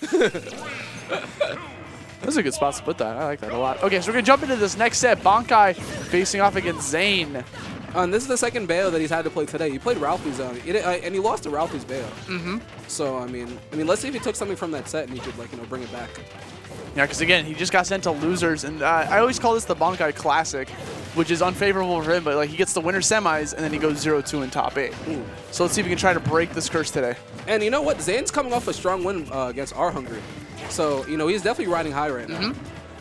That's a good spot to put that. I like that a lot. Okay, so we're going to jump into this next set. Bankai facing off against Zane. Uh, and this is the second Bayo that he's had to play today. He played Ralphie's on, it, uh, and he lost to Ralphie's Bayo. Mm-hmm. So I mean, I mean, let's see if he took something from that set and he could like you know bring it back. Yeah, because again, he just got sent to losers, and uh, I always call this the Bankai Classic, which is unfavorable for him. But like, he gets the winner semis, and then he goes 0-2 in top eight. Ooh. So let's see if we can try to break this curse today. And you know what? Zane's coming off a strong win uh, against R Hungry. So you know he's definitely riding high right now.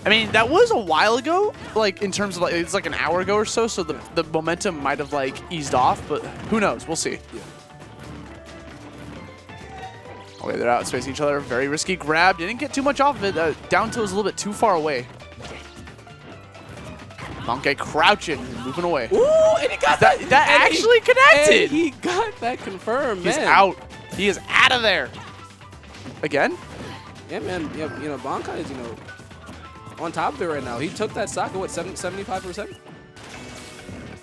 I mean, that was a while ago, like in terms of like it's like an hour ago or so. So the the momentum might have like eased off, but who knows? We'll see. Yeah. Okay, they're out spacing each other. Very risky grab. Didn't get too much off of it. Uh, down tilt was a little bit too far away. Monkey crouching, moving away. Ooh, and he got That that. that and he- actually connected. he got that confirmed. He's man. out. He is out of there. Again? Yeah, man. Yeah, you know, Bankai is you know on top of it right now. He took that stock at what 75 percent.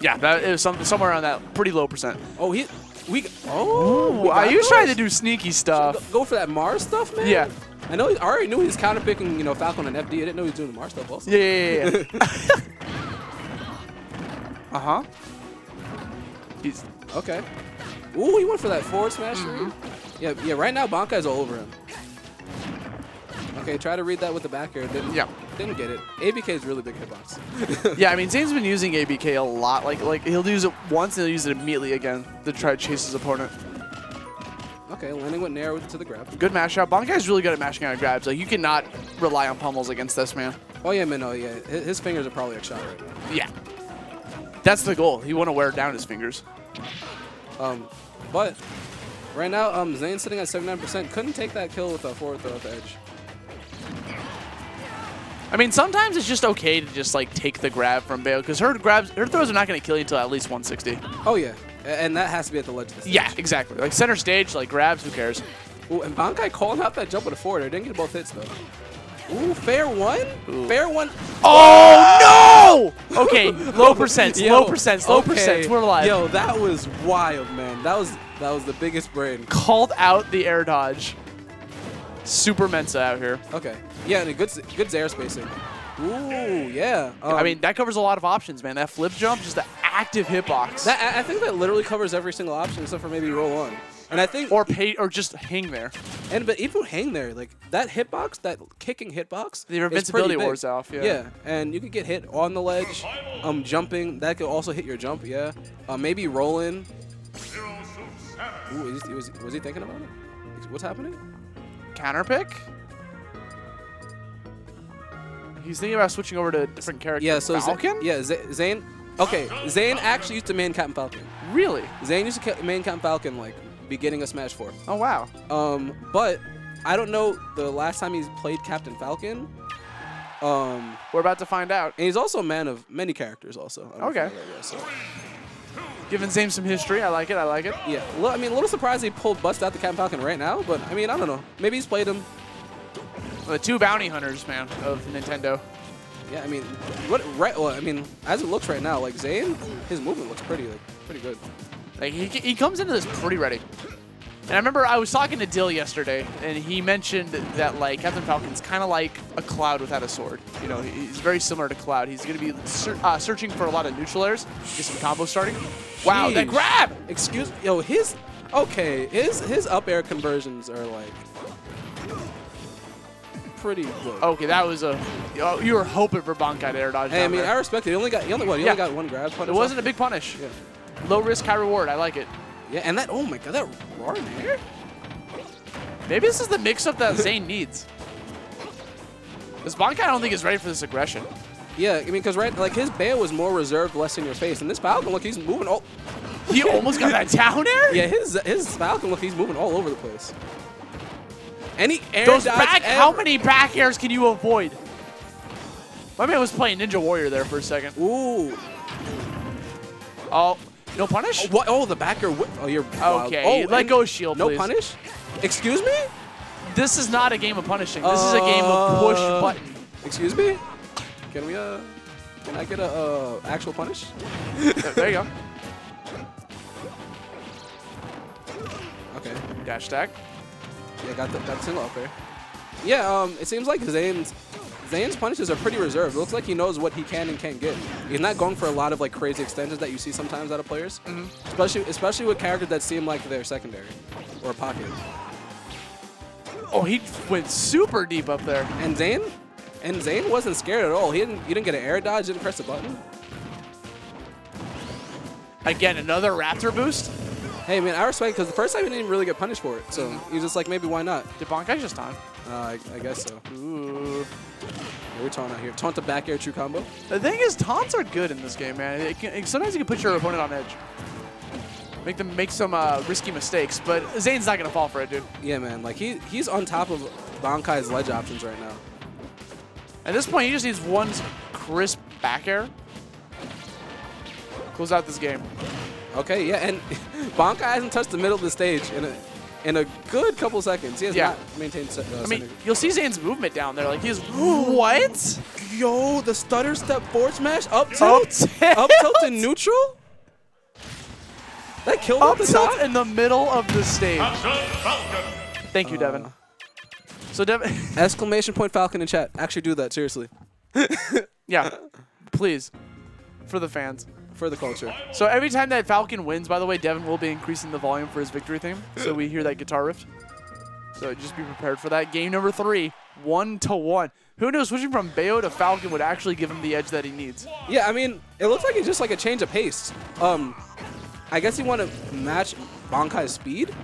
Yeah, that is some, somewhere around that pretty low percent. Oh, he we oh. we Ooh, I got was trying to do sneaky stuff. go for that Mars stuff, man. Yeah. I know. He, I already knew he was counter picking, you know, Falcon and FD. I didn't know he was doing the Mars stuff also. Yeah, yeah, yeah. yeah. uh huh. He's Okay. Ooh, he went for that forward smash. Mm-hmm. Yeah, yeah. Right now, Bankai's all over him. Okay, try to read that with the back air. Didn't, Yeah. Didn't get it. ABK is really big hitbox. yeah. I mean, Zane's been using ABK a lot. Like, like he'll use it once and he'll use it immediately again to try to chase his opponent. Okay, landing with Nair to the grab. Good mash out. Bankai's really good at mashing out grabs. Like, you cannot rely on pummels against this man. Oh yeah, man. Oh yeah. His, his fingers are probably a shot right now. Yeah. That's the goal. He want to wear down his fingers. Um, but right now, um, Zane's sitting at 79%. Couldn't take that kill with a forward throw at the edge. I mean, sometimes it's just okay to just like take the grab from Bale because her grabs, her throws are not going to kill you until at least 160. Oh yeah, and that has to be at the ledge of the stage. Yeah, exactly. Like center stage, like grabs, who cares? Ooh, and Bankai calling out that jump with a forward. air. Didn't get both hits though. Ooh, fair one. Ooh. Fair one. Oh no! Okay, low percents, low percents, low okay. percents. We're alive. Yo, that was wild, man. That was that was the biggest brain. Called out the air dodge. Super Mensa out here. Okay. Yeah, and a good good air spacing. Ooh, yeah. I Um, mean, that covers a lot of options, man. That flip jump, just the active hitbox. that I I think that literally covers every single option except for maybe roll on. And I think or pay, or just hang there. And but even hang there, like that hitbox, that kicking hitbox, The invincibility wears off, yeah. Yeah, and you could get hit on the ledge, um, jumping. That could also hit your jump. Yeah, uh, maybe rolling. Ooh, is he, was was he thinking about it? What's happening? Counter pick. He's thinking about switching over to a different character. Yeah, so Z- Falcon. yeah, Z- Zane. Okay, Zane actually used to main Captain Falcon. Really? Zane used to main Captain Falcon like beginning of Smash 4. Oh wow. Um, but I don't know the last time he's played Captain Falcon. Um, We're about to find out. and he's also a man of many characters. Also. Okay. forget so. Giving Zane some history. I like it. I like it. Yeah, I mean, a little surprised he pulled Bust out the Captain Falcon right now, but I mean, I don't know. Maybe he's played him. The two bounty hunters, man, of Nintendo. Yeah, I mean, what? Right? Well, I mean, as it looks right now, like Zane, his movement looks pretty, like, pretty good. Like he, he comes into this pretty ready. And I remember I was talking to Dill yesterday, and he mentioned that like Captain Falcon's kind of like a Cloud without a sword. You know, he's very similar to Cloud. He's going to be ser uh, searching for a lot of neutral airs, get some combos starting. Wow, that grab! Excuse, me, yo, his, okay, his his up air conversions are like pretty good. Okay, that was a. Oh, you were hoping for Bankai to air dodge. Hey, I mean, there. I respect it. He only got, he only what? He Yeah. only got one grab. it wasn't a big punish. Yeah. Low risk, high reward. I like it. Yeah, and that. Oh my god, that roar in there. Maybe this is the mix-up that Zane needs. This Bankai, I don't think is ready for this aggression. Yeah, I mean, because right, like his Bayo was more reserved, less in your face, and this Falcon, look, he's moving all. He almost got that down air. Yeah, his his Falcon, look, he's moving all over the place. Any air Those back, ever- how many back airs can you avoid? My man was playing Ninja Warrior there for a second. Ooh. Oh, no punish? What? Oh, the backer. Oh, you're wild. Okay, Oh, let go shield, No please. punish. Excuse me. This is not a game of punishing. This is a game of push Uh, button. Excuse me. Can we uh? Can I get a uh, actual punish? There, there you go. Okay. Dash stack. Yeah, got the got the single up there. Yeah, um, it seems like Zane's Zane's punishes are pretty reserved. It looks like he knows what he can and can't get. He's not going for a lot of like crazy extensions that you see sometimes out of players, Mm-hmm. especially especially with characters that seem like they're secondary or pocket. Oh, he went super deep up there. And Zane, and Zane wasn't scared at all. He didn't he didn't get an air dodge, didn't press the button. Again, another Raptor boost. Hey man, I respect because the first time he didn't really get punished for it, so Mm-hmm. he's just like maybe why not? Did Bankai just on? Uh, I, I guess so. Ooh. Yeah, we're taunt out here. Taunt to back air true combo. The thing is, taunts are good in this game, man. It can, it- sometimes you can put your opponent on edge. Make them make some uh, risky mistakes, but Zane's not going to fall for it, dude. Yeah man, like he he's on top of Bankai's ledge options right now. At this point, he just needs one crisp back air. Close out this game. Okay, yeah, and Bankai hasn't touched the middle of the stage in a in a good couple seconds. He has Yeah. not maintained. se- Uh, I mean, center. you'll see Zane's movement down there. Like, he's... what? yo, the stutter step forward smash up tilt, Up tilt? up tilt to neutral. That killed Up up the tilt top. in the middle of the stage. Thank you, Devin. Uh, So, Devin... exclamation point Falcon in chat. Actually, do that seriously yeah, please. For the fans. For the culture. So every time that Falcon wins, by the way, Devin will be increasing the volume for his victory theme, so we hear that guitar riff. So just be prepared for that. Game number three, one to one. Who knows? Switching from Bayo to Falcon would actually give him the edge that he needs. Yeah, I mean, it looks like it's just like a change of pace. Um, I guess you want to match Bankai's speed.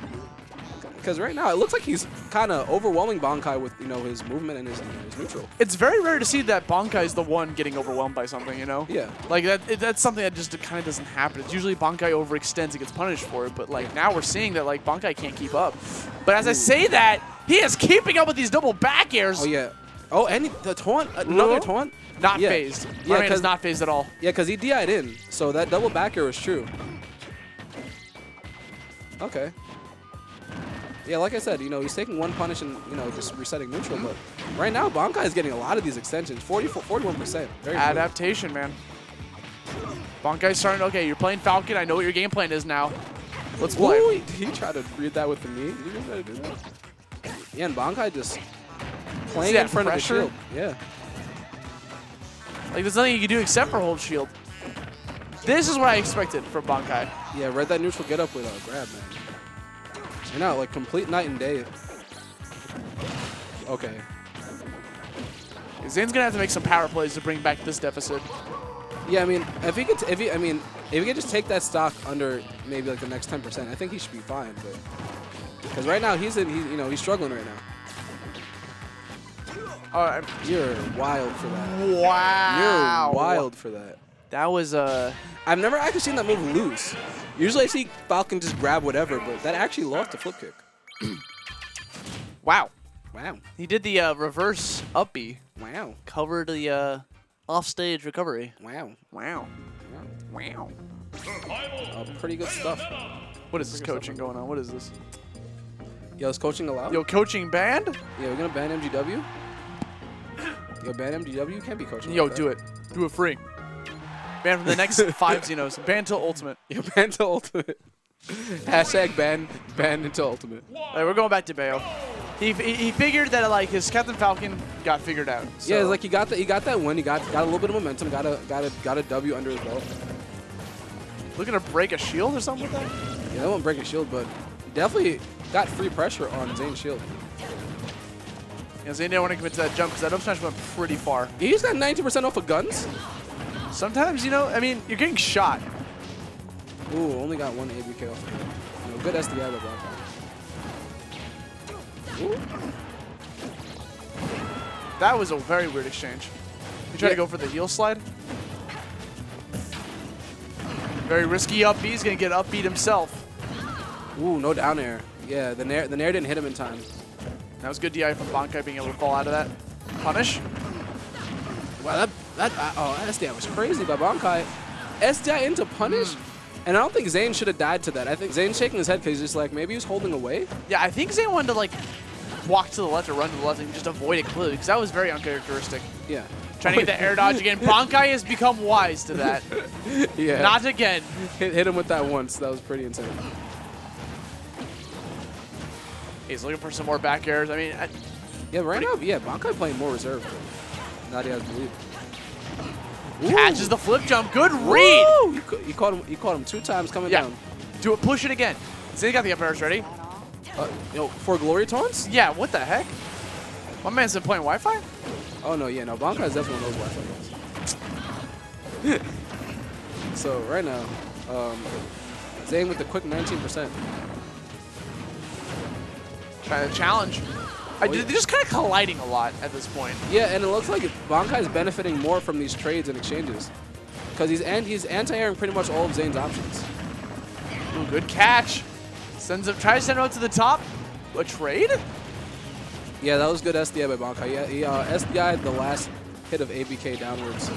Because right now it looks like he's kind of overwhelming Bankai with you know his movement and his, his neutral. It's very rare to see that Bankai is the one getting overwhelmed by something, you know? Yeah. Like that. It, that's something that just kind of doesn't happen. It's usually Bankai overextends and gets punished for it. But like now we're seeing that like Bankai can't keep up. But as I say that, he is keeping up with these double back airs. Oh yeah. Oh, and the taunt, uh, another Whoa. taunt. Not Yeah. phased. Yeah, Yeah, man is 'cause- not phased at all. Yeah, because he DI'd in, so that double back air was true. Okay. Yeah, like I said, you know, he's taking one punish and, you know, just resetting neutral, but right now, Bankai is getting a lot of these extensions. 40, 41%. Very good. Adaptation, man. Bankai's starting. Okay, you're playing Falcon. I know what your game plan is now. Let's play. Ooh, he, tried to read that with the knee. Did you try to do that? Yeah, and Bankai just playing in front pressure? of the shield. Yeah. Like there's nothing you can do except for hold shield. This is what I expected from Bankai. Yeah, read that neutral get up with a grab, man. You're not like complete night and day. Okay. Zane's gonna have to make some power plays to bring back this deficit. Yeah, I mean, if he could, if he, I mean, if he could just take that stock under maybe like the next 10%, I think he should be fine. But because right now he's in, he's, you know, he's struggling right now. Uh, You're wild for that. wow. You're wild for that. That was uh. I've never actually seen that move lose. Usually I see Falcon just grab whatever, but that actually lost a flip kick. Wow. Wow. He did the uh, reverse up B, Wow. covered the uh, offstage recovery. Wow. Wow. Wow. Uh, pretty good stuff. What is this coaching going on? What is this? Yo, is coaching allowed? Yo, coaching band? Yeah, we're gonna ban MGW. Yo, ban MGW. You can't be coaching. Yo, like do it. Do it free. Ban for the next five Xenos. Ban till ultimate. Yeah, ban to ultimate. Hashtag ban ban into ultimate. All right, we're going back to Bayo. He, he, he figured that like his Captain Falcon got figured out. So. Yeah, it's like he got that. He got that win. He got got a little bit of momentum. Got a got a got a W under his belt. looking to break a shield or something like that. Yeah, that won't break a shield, but definitely got free pressure on Zane's shield. Yeah, Zane didn't want to commit to that jump because that up smash went pretty far. He just got 90% off of guns. Sometimes, you know, I mean, you're getting shot. Ooh, only got one ABK off. You know, good SDI by Black Ooh. That was a very weird exchange. He tried Yeah. to go for the heel slide. Very risky up B. He's going to get upbeat himself. Ooh, no down air. Yeah, the nair the nair didn't hit him in time. That was good DI from Bankai being able to fall out of that. Punish. Wow, that that uh, oh SDI was crazy by Bankai. SDI into punish, and I don't think Zane should have died to that. I think Zane's shaking his head because he's just like maybe he's holding away. Yeah, I think Zane wanted to, like, walk to the left or run to the left and just avoid it completely because that was very uncharacteristic. Yeah. Trying to get the air dodge again. Bankai has become wise to that. yeah. Not again. hit, hit him with that once. That was pretty insane. He's looking for some more back airs. I mean, I, Yeah, right now, yeah, Bankai playing more reserve. He has lead. Catches the flip jump. Good read. Woo! You, you caught him. You caught him two times coming Yeah. down. Do it. Push it again. Zane got the up airs ready. Uh, yo, for glory taunts? Yeah, what the heck? My man's been playing Wi-Fi? Oh no, yeah, no. Bankai is definitely one of those Wi-Fi so right now, um, Zane with the quick 19%. Trying to challenge. I, they're just kind of colliding a lot at this point. Yeah, and it looks like Bankai is benefiting more from these trades and exchanges. Because he's, and he's anti-airing pretty much all of Zane's options. Ooh, good catch. Sends up, tries to send him out to the top. A trade? Yeah, that was good SDI by Bankai. Yeah, he uh, SDI'd the last hit of ABK downwards.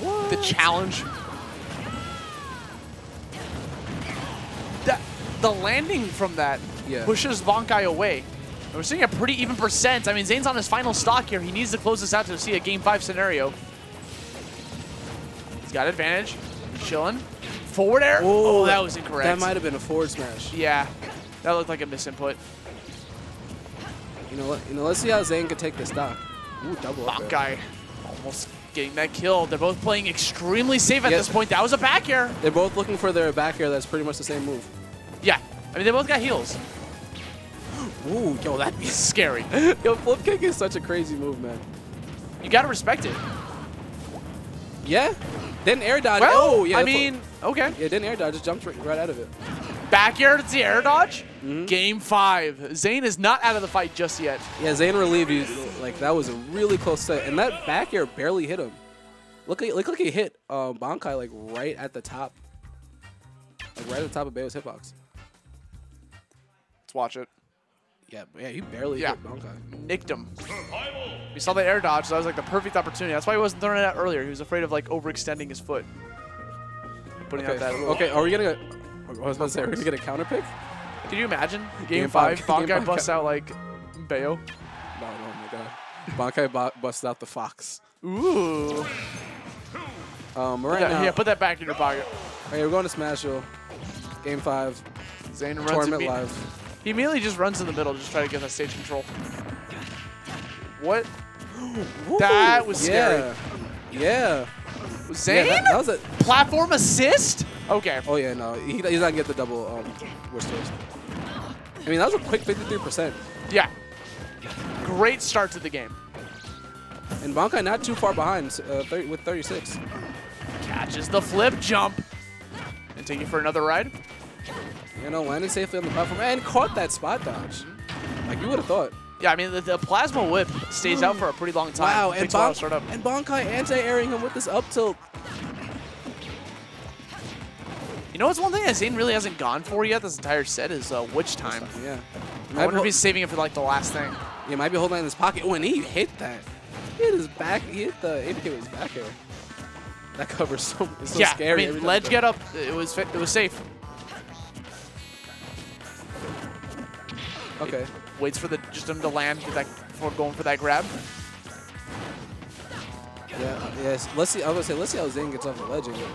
The challenge. That, the landing from that Yeah. pushes Bankai away. And we're seeing a pretty even percent. I mean, Zane's on his final stock here. He needs to close this out to see a game five scenario. He's got advantage. Chilling. Forward air. Oh, that was incorrect. That might have been a forward smash. Yeah, that looked like a misinput. You know what? You know, let's see how Zane can take this stock. Ooh, double up. Bankai almost getting that kill. They're both playing extremely safe at this point. That was a back air. They're both looking for their back air that's pretty much the same move. Yeah, I mean, they both got heals. Ooh, yo, that He's scary. yo, flip kick is such a crazy move, man. You gotta respect it. Yeah. Then air dodge. Well, oh, yeah. I that's what- mean, okay. yeah, didn't air dodge. Just jumped right, right out of it. Back air to the air dodge. Mm-hmm. Game five. Zane is not out of the fight just yet. Yeah, Zane relieved you. Like that was a really close set, and that back air barely hit him. Look, like, look like he hit uh, Bankai like right at the top, like right at the top of Bayo's hitbox. Let's watch it. Yeah, yeah, he barely Yeah. hit Bankai. Nicked him. We saw the air dodge, so that was like the perfect opportunity. That's why he wasn't throwing it out earlier. He was afraid of like overextending his foot. Putting Okay, out that little. okay. Are we gonna? I was about to say, are we gonna get a counter pick? Can you imagine? Game, Game five, five- game Bankai busts out like Bayo. No, oh my god. Bankai bo- busted out the fox. Ooh. Um, right yeah, now, yeah, put that back in your pocket. okay, we're going to Smashville. Game five, Zane runs tournament imme- live. He immediately just runs in the middle, just try to get that stage control. What? That was yeah. Yeah. Zane? Yeah, that, that was a. Platform assist? Okay. Oh yeah, no, he, he's not gonna get the double um, whistles. I mean, that was a quick 53%. Yeah. Great start to the game. And Bankai not too far behind uh, 30, with 36. Catches the flip jump. And take you for another ride. You know, landed safely on the platform and caught that spot dodge. Like you would have thought. Yeah, I mean, the, the plasma whip stays out for a pretty long time. Wow, and, bon- and Bankai anti-airing him with this up tilt. You know what's one thing that Zane really hasn't gone for yet this entire set is uh, Witch Time. Yeah. I wonder if he's saving it for like the last thing. He might be holding it in his pocket. Oh, and he hit that. He hit his back. He hit the ABK with his back air. That covers so, so yeah, scary. I mean, ledge get up. It was it was safe. Okay. Waits for the just him to land that before going for that grab. Yeah. Yes. Let's see. I was gonna say. Let's see how Zane gets off the ledge. again.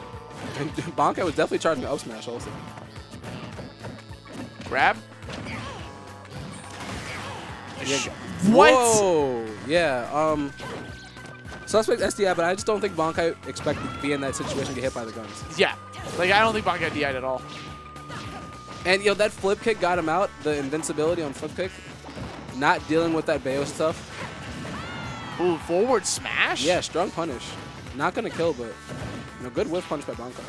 And Bankai was definitely charging the up smash also. Grab. Yeah. What? Whoa. Yeah. Um. Suspect SDI, but I just don't think Bankai expected to be in that situation to get hit by the guns. Yeah. Like I don't think Bankai DI'd at all. And yo, that flip kick got him out. The invincibility on flip kick. Not dealing with that Bayo stuff. Ooh, forward smash. Yeah, strong punish. Not gonna kill, but you know, good whiff punch by Bankai.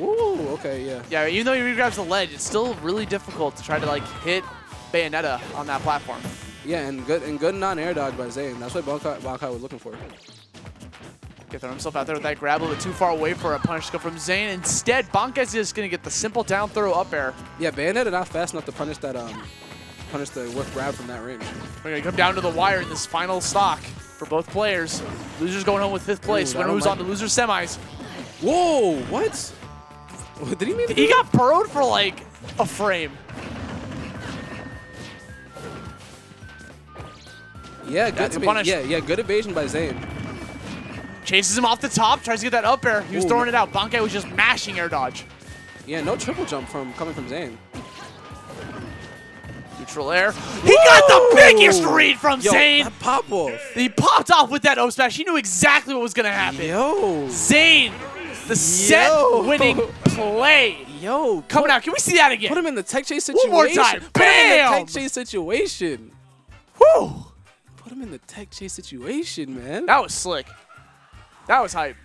Ooh, okay, yeah. Yeah, even though he regrabs the ledge, it's still really difficult to try to like hit Bayonetta on that platform. Yeah, and good and good non-air dodge by Zane. That's what Bankai was looking for. Get throw himself out there with that grab a little bit too far away for a punish to go from Zane. Instead, Bankai's is gonna get the simple down throw up air. Yeah, Bayonetta not fast enough to punish that um punish the whiff grab from that range. We're gonna come down to the wire in this final stock for both players. Losers going home with fifth place. Ooh, Winner moves on to loser semis. Whoa, what? Did he mean He do got burrowed for like a frame. Yeah, good. That's a I mean, punish. Yeah, yeah, good evasion by Zane. Chases him off the top, tries to get that up air. He was Ooh, throwing it out. Bankai was just mashing air dodge. Yeah, no triple jump from coming from Zane. Neutral air. He got the biggest read from Yo, Zane. that pop wolf. He popped off with that O smash. He knew exactly what was going to happen. Yo. Zane, the set-winning play Yo. coming put, out. Can we see that again? Put him in the tech chase situation. One more time. Bam. Put him in the tech chase situation. Whew. Put him in the tech chase situation, man. That was slick. That was hype.